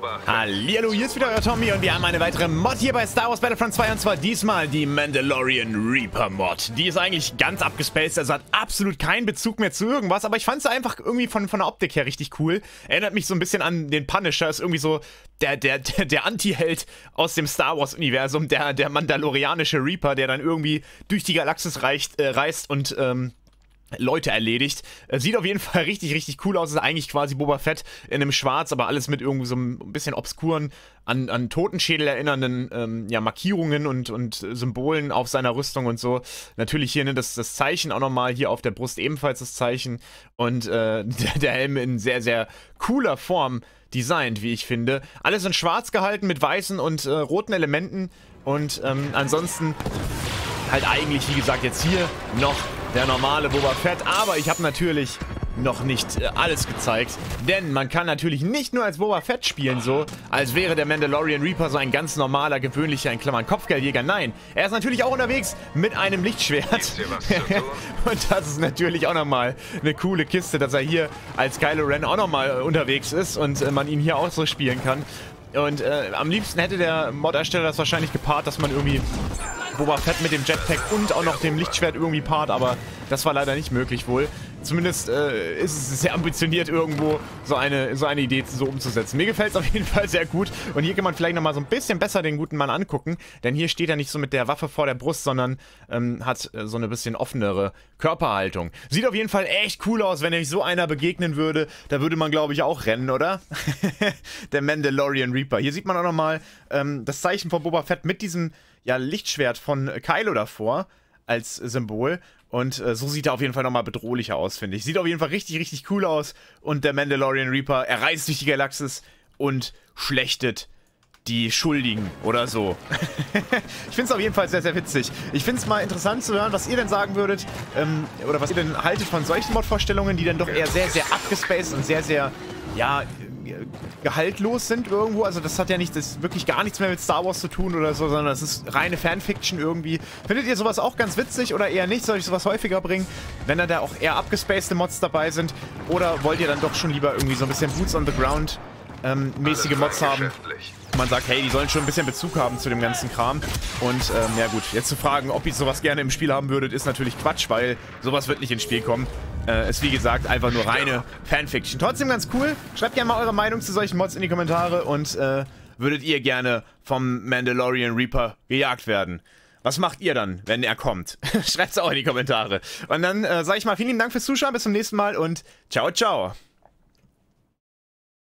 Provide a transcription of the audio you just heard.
Boba. Hallihallo, hier ist wieder euer Tommy und wir haben eine weitere Mod hier bei Star Wars Battlefront 2 und zwar diesmal die Mandalorian Reaper Mod. Die ist eigentlich ganz abgespaced, also hat absolut keinen Bezug mehr zu irgendwas, aber ich fand sie einfach irgendwie von, von der Optik her richtig cool. Erinnert mich so ein bisschen an den Punisher, ist irgendwie so der, der, der, der Anti-Held aus dem Star Wars Universum, der, der mandalorianische Reaper, der dann irgendwie durch die Galaxis reicht, äh, reist und ähm, Leute erledigt. Äh, sieht auf jeden Fall richtig, richtig cool aus. Ist eigentlich quasi Boba Fett in einem Schwarz, aber alles mit irgendwie so ein bisschen obskuren, an, an Totenschädel erinnernden ähm, ja, Markierungen und, und Symbolen auf seiner Rüstung und so. Natürlich hier ne, das, das Zeichen auch nochmal, hier auf der Brust ebenfalls das Zeichen. Und äh, der, der Helm in sehr, sehr cooler Form designt, wie ich finde. Alles in schwarz gehalten mit weißen und äh, roten Elementen. Und ähm, ansonsten halt eigentlich, wie gesagt, jetzt hier noch der normale Boba Fett. Aber ich habe natürlich noch nicht äh, alles gezeigt. Denn man kann natürlich nicht nur als Boba Fett spielen, so als wäre der Mandalorian Reaper so ein ganz normaler, gewöhnlicher, in Klammern Kopfgeldjäger. Nein, er ist natürlich auch unterwegs mit einem Lichtschwert. Und das ist natürlich auch nochmal eine coole Kiste, dass er hier als Kylo Ren auch nochmal unterwegs ist und äh, man ihn hier auch so spielen kann. Und äh, am liebsten hätte der Mod-Ersteller das wahrscheinlich gepaart, dass man irgendwie Boba Fett mit dem Jetpack und auch noch dem Lichtschwert irgendwie paart, aber das war leider nicht möglich wohl. Zumindest äh, ist es sehr ambitioniert irgendwo, so eine, so eine Idee so umzusetzen. Mir gefällt es auf jeden Fall sehr gut. Und hier kann man vielleicht nochmal so ein bisschen besser den guten Mann angucken. Denn hier steht er nicht so mit der Waffe vor der Brust, sondern ähm, hat äh, so eine bisschen offenere Körperhaltung. Sieht auf jeden Fall echt cool aus, wenn euch so einer begegnen würde. Da würde man, glaube ich, auch rennen, oder? der Mandalorian Reaper. Hier sieht man auch nochmal ähm, das Zeichen von Boba Fett mit diesem ja, Lichtschwert von Kylo davor als Symbol. Und äh, so sieht er auf jeden Fall nochmal bedrohlicher aus, finde ich. Sieht auf jeden Fall richtig, richtig cool aus. Und der Mandalorian Reaper, er reist durch die Galaxis und schlechtet die Schuldigen oder so. ich finde es auf jeden Fall sehr, sehr witzig. Ich finde es mal interessant zu hören, was ihr denn sagen würdet, ähm, oder was ihr denn haltet von solchen Mod-Vorstellungen, die dann doch eher sehr, sehr abgespaced und sehr, sehr, ja, gehaltlos sind irgendwo. Also das hat ja nicht, das wirklich gar nichts mehr mit Star Wars zu tun oder so, sondern das ist reine Fanfiction irgendwie. Findet ihr sowas auch ganz witzig oder eher nicht? Soll ich sowas häufiger bringen? Wenn dann da auch eher abgespacede Mods dabei sind? Oder wollt ihr dann doch schon lieber irgendwie so ein bisschen Boots on the Ground ähm, mäßige Mods haben? Man sagt, hey, die sollen schon ein bisschen Bezug haben zu dem ganzen Kram. Und ähm, ja gut, jetzt zu fragen, ob ihr sowas gerne im Spiel haben würdet, ist natürlich Quatsch, weil sowas wird nicht ins Spiel kommen. Äh, ist wie gesagt einfach nur reine Fanfiction. Trotzdem ganz cool. Schreibt gerne mal eure Meinung zu solchen Mods in die Kommentare und äh, würdet ihr gerne vom Mandalorian Reaper gejagt werden? Was macht ihr dann, wenn er kommt? Schreibt es auch in die Kommentare. Und dann äh, sage ich mal vielen Dank fürs Zuschauen, bis zum nächsten Mal und ciao, ciao.